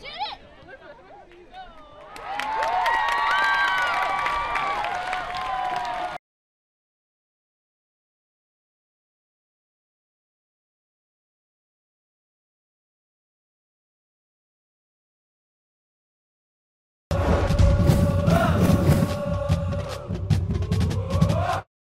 Shoot it!